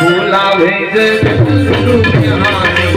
भोला भेज भोला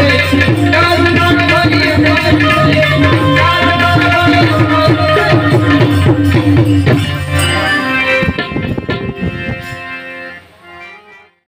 Yeah.